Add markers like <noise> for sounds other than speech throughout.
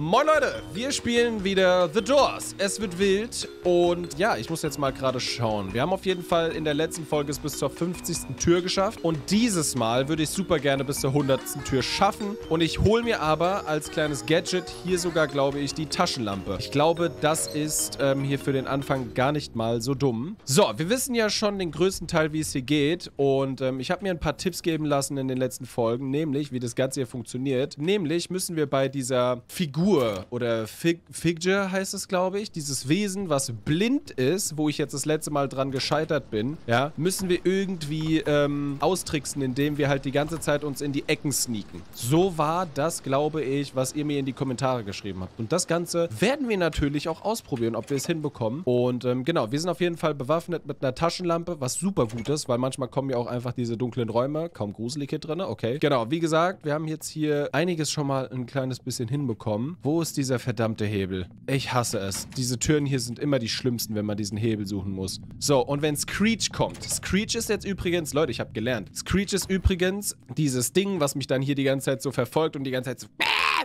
Moin Leute, wir spielen wieder The Doors. Es wird wild und ja, ich muss jetzt mal gerade schauen. Wir haben auf jeden Fall in der letzten Folge es bis zur 50. Tür geschafft und dieses Mal würde ich super gerne bis zur 100. Tür schaffen und ich hole mir aber als kleines Gadget hier sogar, glaube ich, die Taschenlampe. Ich glaube, das ist ähm, hier für den Anfang gar nicht mal so dumm. So, wir wissen ja schon den größten Teil, wie es hier geht und ähm, ich habe mir ein paar Tipps geben lassen in den letzten Folgen, nämlich wie das Ganze hier funktioniert. Nämlich müssen wir bei dieser Figur Figur oder Fig Figure heißt es, glaube ich. Dieses Wesen, was blind ist, wo ich jetzt das letzte Mal dran gescheitert bin, ja, müssen wir irgendwie ähm, austricksen, indem wir halt die ganze Zeit uns in die Ecken sneaken. So war das, glaube ich, was ihr mir in die Kommentare geschrieben habt. Und das Ganze werden wir natürlich auch ausprobieren, ob wir es hinbekommen. Und ähm, genau, wir sind auf jeden Fall bewaffnet mit einer Taschenlampe, was super gut ist, weil manchmal kommen ja auch einfach diese dunklen Räume. Kaum gruselig hier drin, okay. Genau, wie gesagt, wir haben jetzt hier einiges schon mal ein kleines bisschen hinbekommen. Wo ist dieser verdammte Hebel? Ich hasse es. Diese Türen hier sind immer die schlimmsten, wenn man diesen Hebel suchen muss. So, und wenn Screech kommt. Screech ist jetzt übrigens, Leute, ich habe gelernt. Screech ist übrigens dieses Ding, was mich dann hier die ganze Zeit so verfolgt und die ganze Zeit so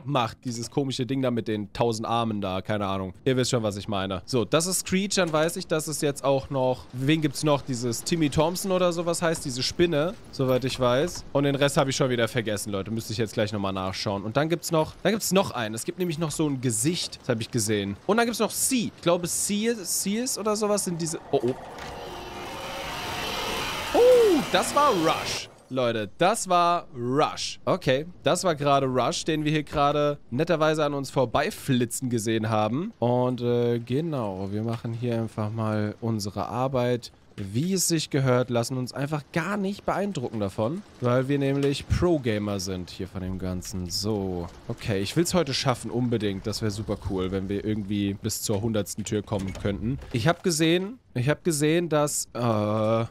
macht. Dieses komische Ding da mit den tausend Armen da. Keine Ahnung. Ihr wisst schon, was ich meine. So, das ist Screech. Dann weiß ich, dass es jetzt auch noch... Wen gibt's noch? Dieses Timmy Thompson oder sowas heißt. Diese Spinne, soweit ich weiß. Und den Rest habe ich schon wieder vergessen, Leute. Müsste ich jetzt gleich nochmal nachschauen. Und dann gibt's noch... Da gibt's noch einen. Es gibt nämlich noch so ein Gesicht. Das habe ich gesehen. Und dann gibt's noch C. Ich glaube, Sears oder sowas sind diese... Oh, oh. Oh, das war Rush. Leute, das war Rush. Okay, das war gerade Rush, den wir hier gerade netterweise an uns vorbeiflitzen gesehen haben. Und äh, genau, wir machen hier einfach mal unsere Arbeit wie es sich gehört, lassen uns einfach gar nicht beeindrucken davon, weil wir nämlich Pro-Gamer sind hier von dem Ganzen. So, okay, ich will es heute schaffen, unbedingt. Das wäre super cool, wenn wir irgendwie bis zur 100. Tür kommen könnten. Ich habe gesehen, ich habe gesehen, dass, äh,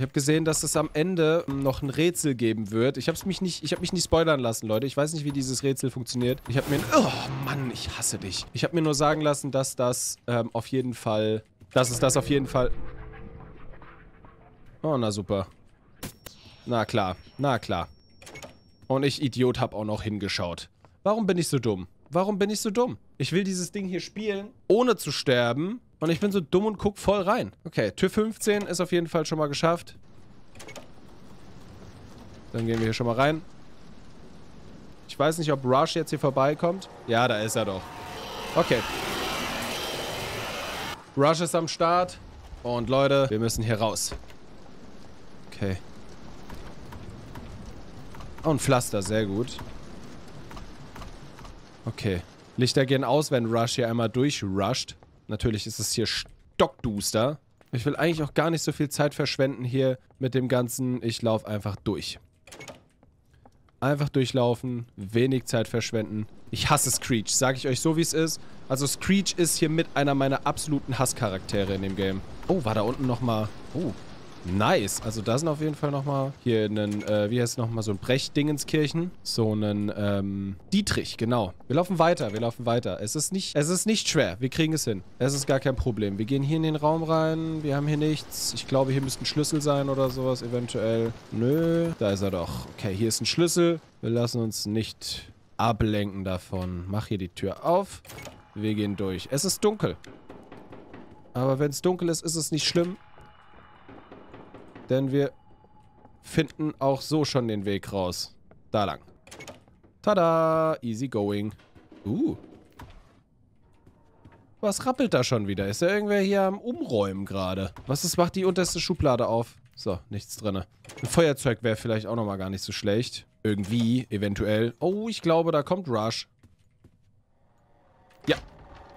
ich habe gesehen, dass es am Ende noch ein Rätsel geben wird. Ich habe mich nicht, ich habe mich nicht spoilern lassen, Leute. Ich weiß nicht, wie dieses Rätsel funktioniert. Ich habe mir, oh Mann, ich hasse dich. Ich habe mir nur sagen lassen, dass das ähm, auf jeden Fall, dass es das auf jeden Fall... Oh, na super. Na klar, na klar. Und ich, Idiot, habe auch noch hingeschaut. Warum bin ich so dumm? Warum bin ich so dumm? Ich will dieses Ding hier spielen, ohne zu sterben. Und ich bin so dumm und guck voll rein. Okay, Tür 15 ist auf jeden Fall schon mal geschafft. Dann gehen wir hier schon mal rein. Ich weiß nicht, ob Rush jetzt hier vorbeikommt. Ja, da ist er doch. Okay. Rush ist am Start. Und Leute, wir müssen hier raus. Okay. Oh, ein Pflaster, sehr gut. Okay. Lichter gehen aus, wenn Rush hier einmal durchrusht. Natürlich ist es hier stockduster. Ich will eigentlich auch gar nicht so viel Zeit verschwenden hier mit dem Ganzen. Ich laufe einfach durch. Einfach durchlaufen, wenig Zeit verschwenden. Ich hasse Screech, sage ich euch so, wie es ist. Also Screech ist hier mit einer meiner absoluten Hasscharaktere in dem Game. Oh, war da unten nochmal... Oh, Nice. Also da sind auf jeden Fall nochmal hier einen, äh, wie heißt es nochmal, so ein Brechdingenskirchen. So einen, ähm, Dietrich, genau. Wir laufen weiter, wir laufen weiter. Es ist nicht, es ist nicht schwer. Wir kriegen es hin. Es ist gar kein Problem. Wir gehen hier in den Raum rein. Wir haben hier nichts. Ich glaube, hier müsste ein Schlüssel sein oder sowas eventuell. Nö, da ist er doch. Okay, hier ist ein Schlüssel. Wir lassen uns nicht ablenken davon. Mach hier die Tür auf. Wir gehen durch. Es ist dunkel. Aber wenn es dunkel ist, ist es nicht schlimm. Denn wir finden auch so schon den Weg raus. Da lang. Tada! Easy going. Uh. Was rappelt da schon wieder? Ist ja irgendwer hier am Umräumen gerade? Was ist, macht die unterste Schublade auf? So, nichts drin. Ein Feuerzeug wäre vielleicht auch nochmal gar nicht so schlecht. Irgendwie, eventuell. Oh, ich glaube, da kommt Rush. Ja,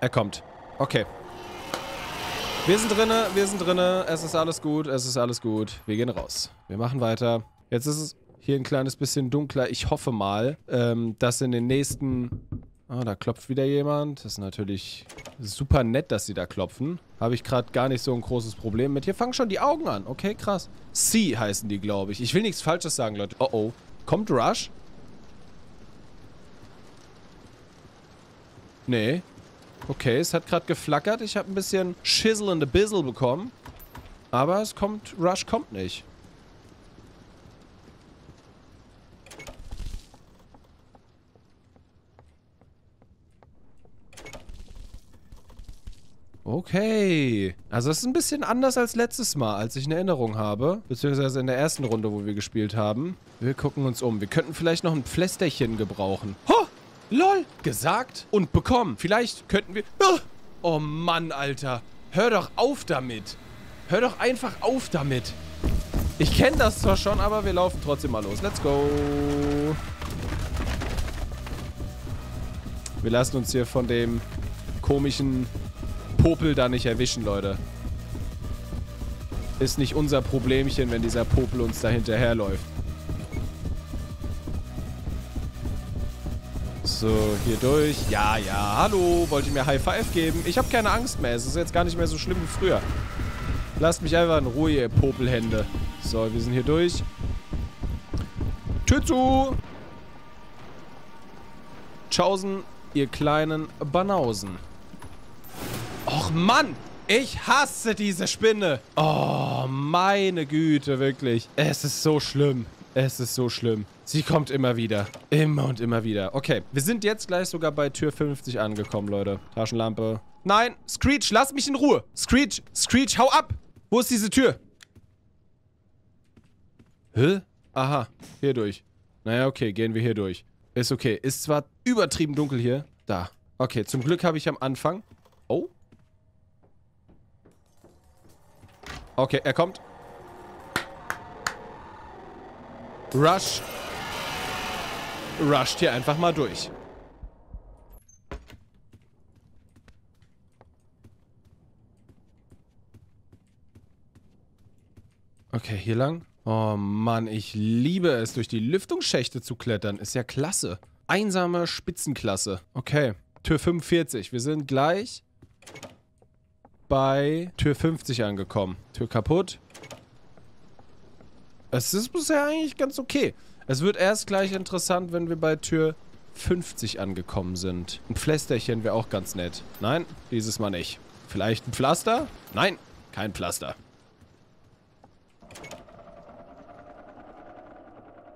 er kommt. Okay. Wir sind drinne, wir sind drinne. Es ist alles gut, es ist alles gut. Wir gehen raus. Wir machen weiter. Jetzt ist es hier ein kleines bisschen dunkler. Ich hoffe mal, ähm, dass in den nächsten... Ah, da klopft wieder jemand. Das ist natürlich super nett, dass sie da klopfen. Habe ich gerade gar nicht so ein großes Problem mit. Hier fangen schon die Augen an. Okay, krass. C heißen die, glaube ich. Ich will nichts Falsches sagen, Leute. Oh, oh. Kommt Rush? Nee. Okay, es hat gerade geflackert. Ich habe ein bisschen Shizzle and a Bizzle bekommen. Aber es kommt, Rush kommt nicht. Okay. Also es ist ein bisschen anders als letztes Mal, als ich eine Erinnerung habe. Beziehungsweise in der ersten Runde, wo wir gespielt haben. Wir gucken uns um. Wir könnten vielleicht noch ein Pflästerchen gebrauchen. Ho! Lol! Gesagt und bekommen. Vielleicht könnten wir... Ah! Oh Mann, Alter. Hör doch auf damit. Hör doch einfach auf damit. Ich kenne das zwar schon, aber wir laufen trotzdem mal los. Let's go. Wir lassen uns hier von dem komischen Popel da nicht erwischen, Leute. Ist nicht unser Problemchen, wenn dieser Popel uns da hinterherläuft. So, hier durch. Ja, ja, hallo. Wollte ich mir High Five geben? Ich habe keine Angst mehr. Es ist jetzt gar nicht mehr so schlimm wie früher. Lasst mich einfach in Ruhe, ihr Popelhände. So, wir sind hier durch. Tür zu! Tschaußen, ihr kleinen Banausen. Och Mann! Ich hasse diese Spinne. Oh, meine Güte, wirklich. Es ist so schlimm. Es ist so schlimm. Sie kommt immer wieder. Immer und immer wieder. Okay, wir sind jetzt gleich sogar bei Tür 50 angekommen, Leute. Taschenlampe. Nein, Screech, lass mich in Ruhe. Screech, Screech, hau ab. Wo ist diese Tür? Hä? Aha, hier durch. Naja, okay, gehen wir hier durch. Ist okay. Ist zwar übertrieben dunkel hier. Da. Okay, zum Glück habe ich am Anfang... Oh. Okay, er kommt. Rush. Rusht hier einfach mal durch. Okay, hier lang. Oh Mann, ich liebe es, durch die Lüftungsschächte zu klettern. Ist ja klasse. Einsame Spitzenklasse. Okay, Tür 45. Wir sind gleich bei Tür 50 angekommen. Tür kaputt. Es ist bisher eigentlich ganz okay. Es wird erst gleich interessant, wenn wir bei Tür 50 angekommen sind. Ein Pflästerchen wäre auch ganz nett. Nein, dieses Mal nicht. Vielleicht ein Pflaster? Nein, kein Pflaster.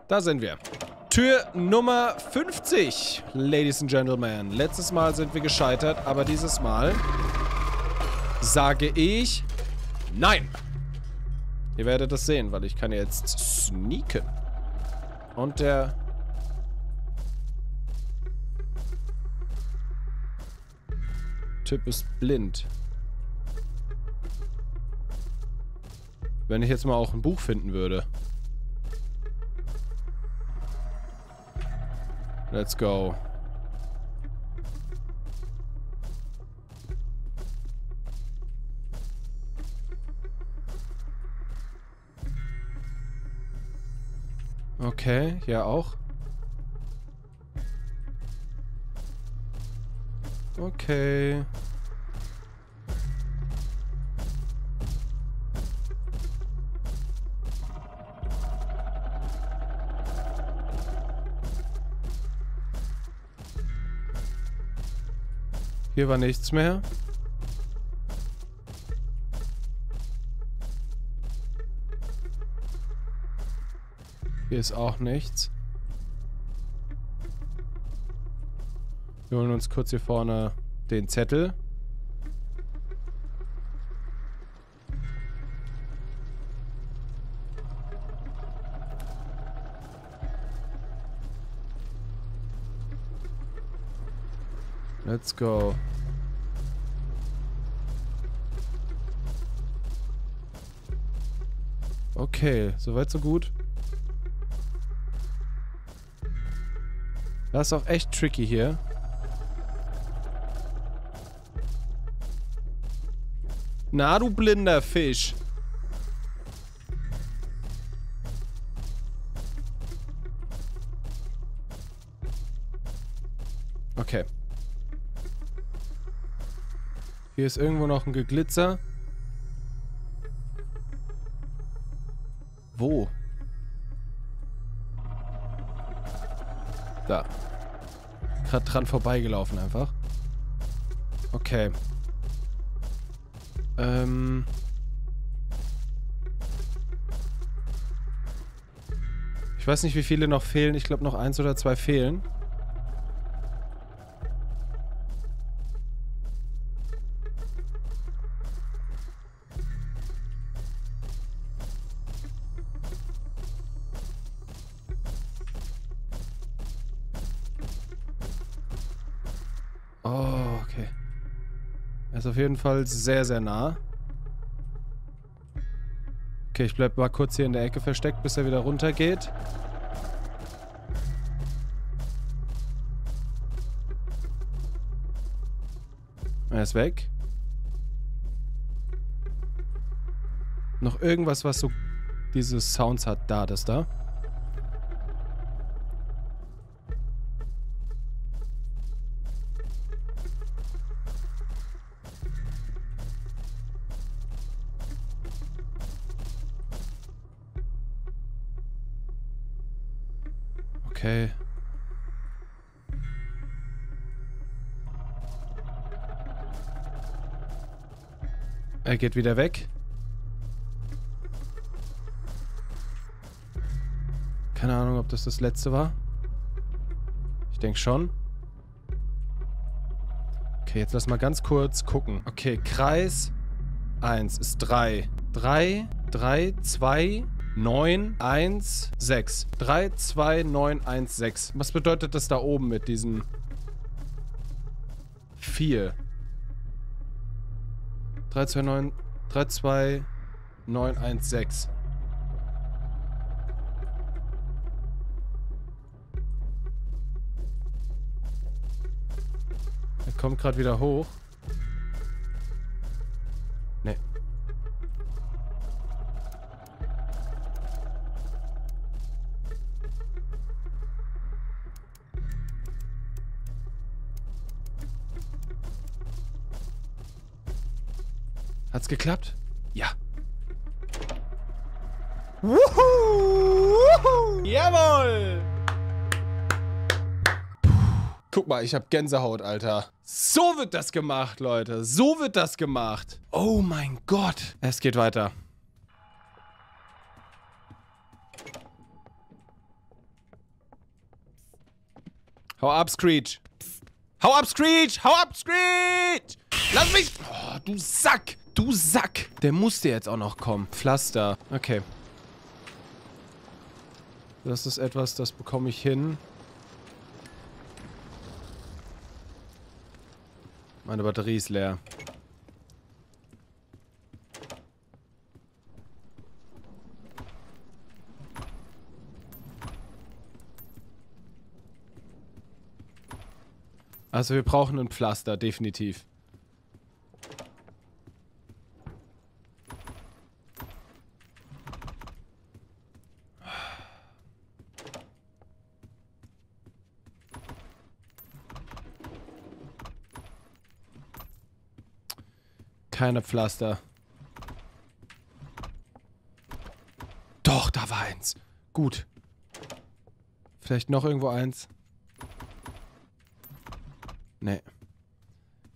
Da sind wir. Tür Nummer 50, Ladies and Gentlemen. Letztes Mal sind wir gescheitert, aber dieses Mal sage ich nein. Ihr werdet das sehen, weil ich kann jetzt sneaken. Und der... Typ ist blind. Wenn ich jetzt mal auch ein Buch finden würde. Let's go. Okay, ja auch. Okay. Hier war nichts mehr. Hier ist auch nichts. Wir holen uns kurz hier vorne den Zettel. Let's go. Okay, soweit so gut. Das ist auch echt tricky hier. Na, du blinder Fisch. Okay. Hier ist irgendwo noch ein Geglitzer. Wo? Da. Gerade dran vorbeigelaufen einfach. Okay. Ähm... Ich weiß nicht, wie viele noch fehlen. Ich glaube, noch eins oder zwei fehlen. Er ist auf jeden Fall sehr, sehr nah. Okay, ich bleib mal kurz hier in der Ecke versteckt, bis er wieder runtergeht. Er ist weg. Noch irgendwas, was so diese Sounds hat. Da, das da. Okay. Er geht wieder weg. Keine Ahnung, ob das das letzte war. Ich denke schon. Okay, jetzt lass mal ganz kurz gucken. Okay, Kreis 1 ist 3. 3, 3, 2, 9, 1, 6. 3, 2, 9, 1, 6. Was bedeutet das da oben mit diesen 4? 3, 2, 9, 3, 2, 9, 1, 6. Er kommt gerade wieder hoch. Hat's geklappt? Ja. Wuhu! Wuhu! Jawohl! Puh. Guck mal, ich hab Gänsehaut, Alter. So wird das gemacht, Leute. So wird das gemacht. Oh mein Gott. Es geht weiter. Hau ab, Screech. Hau ab, Screech! Hau ab, Screech! Lass mich... Oh, du Sack! Du Sack! Der musste jetzt auch noch kommen. Pflaster. Okay. Das ist etwas, das bekomme ich hin. Meine Batterie ist leer. Also wir brauchen ein Pflaster, definitiv. Keine Pflaster. Doch, da war eins. Gut. Vielleicht noch irgendwo eins. Nee.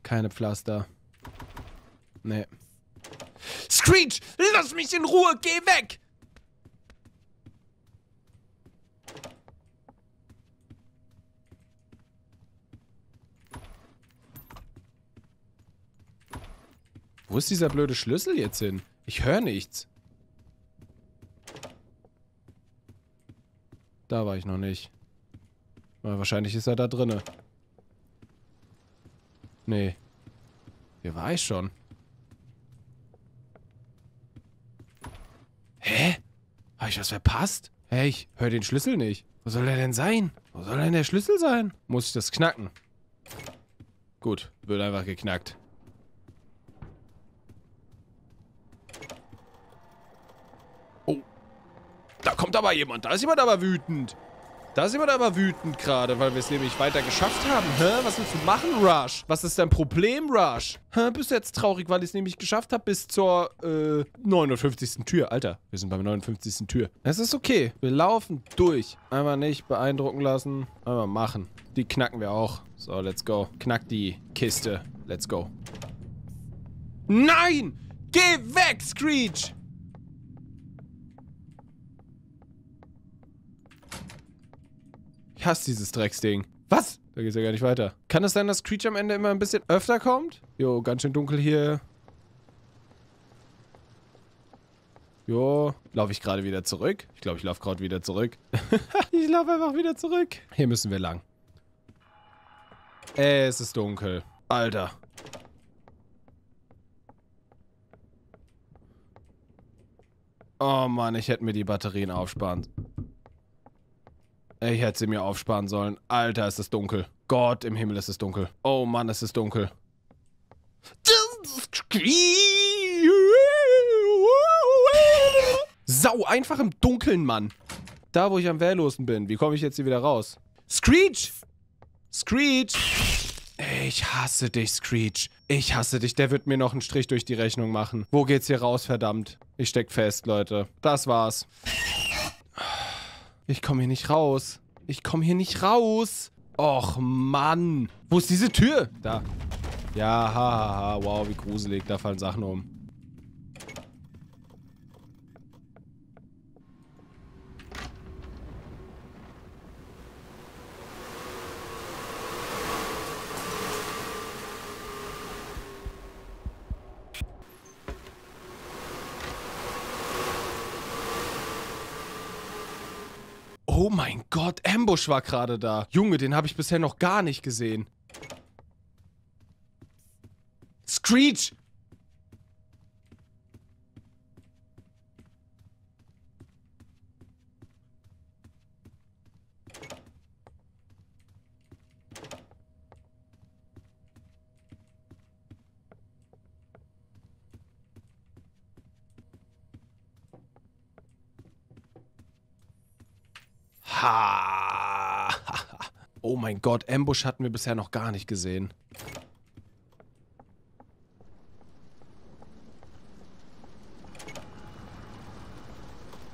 Keine Pflaster. Nee. Screech! Lass mich in Ruhe! Geh weg! Wo ist dieser blöde Schlüssel jetzt hin? Ich höre nichts. Da war ich noch nicht. Aber wahrscheinlich ist er da drinne. Nee. Hier war ich schon. Hä? Habe ich was verpasst? Hä, ich höre den Schlüssel nicht. Wo soll er denn sein? Wo soll denn der Schlüssel sein? Muss ich das knacken? Gut, wird einfach geknackt. Da kommt aber jemand. Da ist jemand aber wütend. Da ist jemand aber wütend gerade, weil wir es nämlich weiter geschafft haben. Hä? Was willst du machen, Rush? Was ist dein Problem, Rush? Hä? Bist du jetzt traurig, weil ich es nämlich geschafft habe bis zur, äh, 59. Tür? Alter, wir sind beim 59. Tür. Es ist okay. Wir laufen durch. Einmal nicht beeindrucken lassen. Einmal machen. Die knacken wir auch. So, let's go. Knack die Kiste. Let's go. Nein! Geh weg, Screech! Ich hasse dieses Drecksding. Was? Da geht's ja gar nicht weiter. Kann es sein, dass Creature am Ende immer ein bisschen öfter kommt? Jo, ganz schön dunkel hier. Jo, laufe ich gerade wieder zurück? Ich glaube, ich laufe gerade wieder zurück. <laughs> ich laufe einfach wieder zurück. Hier müssen wir lang. Es ist dunkel. Alter. Oh Mann, ich hätte mir die Batterien aufsparen ich hätte sie mir aufsparen sollen. Alter, ist es dunkel. Gott, im Himmel ist es dunkel. Oh Mann, es ist dunkel. Sau, einfach im Dunkeln, Mann. Da, wo ich am wehrlosen bin. Wie komme ich jetzt hier wieder raus? Screech! Screech! Ich hasse dich, Screech. Ich hasse dich. Der wird mir noch einen Strich durch die Rechnung machen. Wo geht's hier raus, verdammt? Ich steck fest, Leute. Das war's. Ich komme hier nicht raus. Ich komme hier nicht raus. Och, Mann. Wo ist diese Tür? Da. Ja, hahaha. Ha, ha. Wow, wie gruselig. Da fallen Sachen um. Oh mein Gott, Ambush war gerade da. Junge, den habe ich bisher noch gar nicht gesehen. Screech! Ha! Oh mein Gott, Ambush hatten wir bisher noch gar nicht gesehen.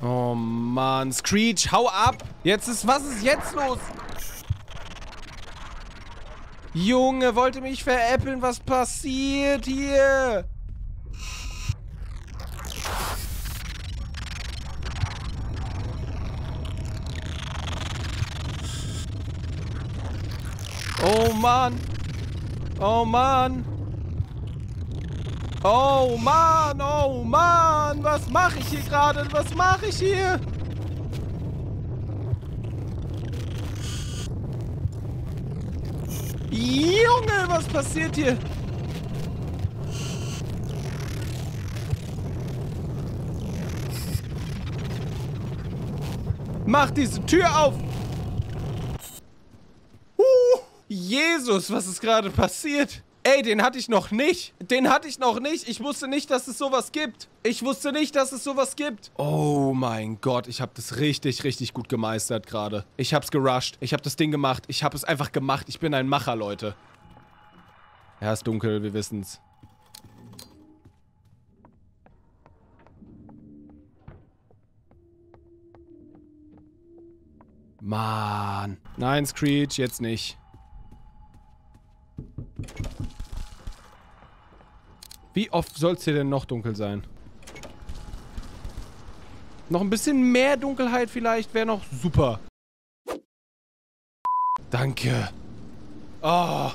Oh Mann, Screech, hau ab! Jetzt ist, was ist jetzt los? Junge, wollte mich veräppeln, was passiert hier? Oh Mann. Oh Mann. Oh Mann, oh Mann. Was mache ich hier gerade? Was mache ich hier? Junge, was passiert hier? Mach diese Tür auf! Jesus, was ist gerade passiert? Ey, den hatte ich noch nicht. Den hatte ich noch nicht. Ich wusste nicht, dass es sowas gibt. Ich wusste nicht, dass es sowas gibt. Oh mein Gott, ich habe das richtig, richtig gut gemeistert gerade. Ich hab's gerusht. Ich habe das Ding gemacht. Ich habe es einfach gemacht. Ich bin ein Macher, Leute. Ja, ist dunkel, wir wissen's. Mann. Nein, Screech, jetzt nicht. Wie oft soll es hier denn noch dunkel sein? Noch ein bisschen mehr Dunkelheit vielleicht wäre noch super. Danke. Oh.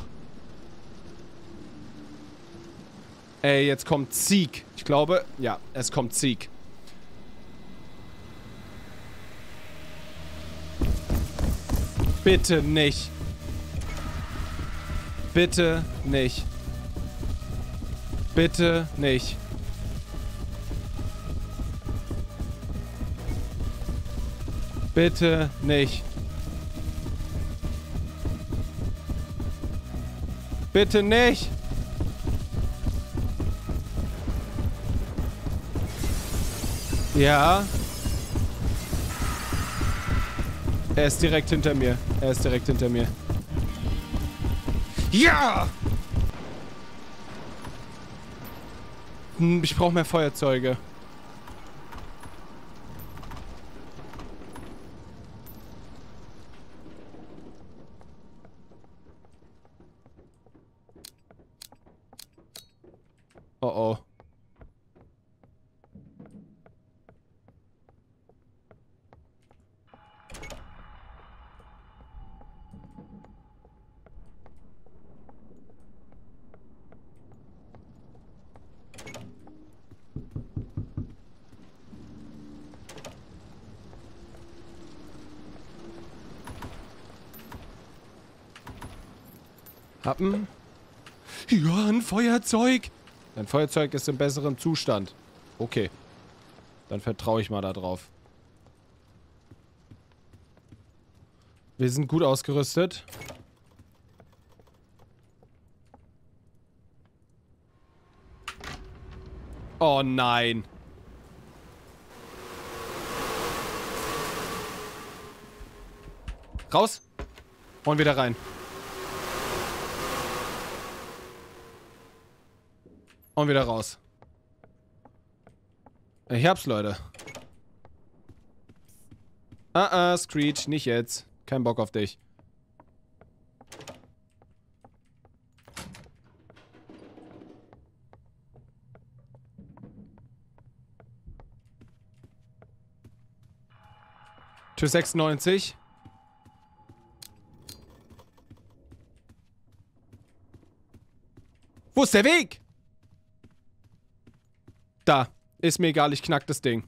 Ey, jetzt kommt Sieg. Ich glaube, ja, es kommt Sieg. Bitte nicht. Bitte nicht. Bitte nicht. Bitte nicht. Bitte nicht. Ja. Er ist direkt hinter mir. Er ist direkt hinter mir. Ja! Hm, ich brauche mehr Feuerzeuge. Oh oh. Happen. Ja, ein Feuerzeug. Dein Feuerzeug ist im besseren Zustand. Okay. Dann vertraue ich mal da drauf. Wir sind gut ausgerüstet. Oh nein. Raus. Und wieder rein. Und wieder raus. Ich hab's, Leute. Ah, ah, Screech, nicht jetzt. Kein Bock auf dich. Tür 96. Wo ist der Weg? Da. Ist mir egal, ich knack das Ding.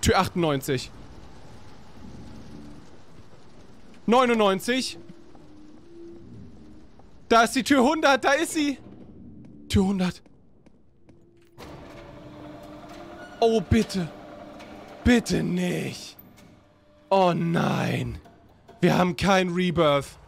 Tür 98. 99. Da ist die Tür 100, da ist sie. Tür 100. Oh, bitte. Bitte nicht. Oh nein. Wir haben kein Rebirth.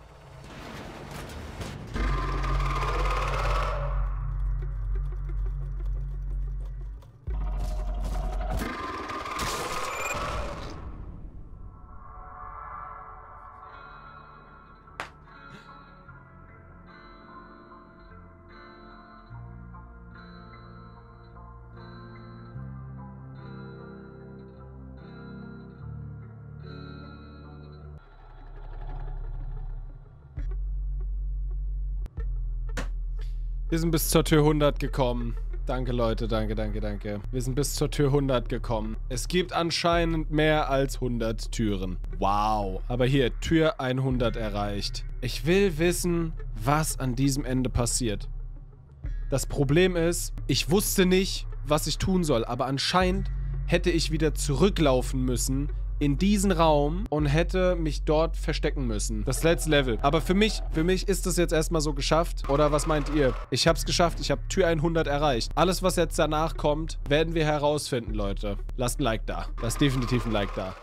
Wir sind bis zur Tür 100 gekommen. Danke, Leute. Danke, danke, danke. Wir sind bis zur Tür 100 gekommen. Es gibt anscheinend mehr als 100 Türen. Wow. Aber hier, Tür 100 erreicht. Ich will wissen, was an diesem Ende passiert. Das Problem ist, ich wusste nicht, was ich tun soll. Aber anscheinend hätte ich wieder zurücklaufen müssen in diesen Raum und hätte mich dort verstecken müssen. Das letzte Level. Aber für mich, für mich ist das jetzt erstmal so geschafft. Oder was meint ihr? Ich hab's geschafft. Ich habe Tür 100 erreicht. Alles, was jetzt danach kommt, werden wir herausfinden, Leute. Lasst ein Like da. Lasst definitiv ein Like da.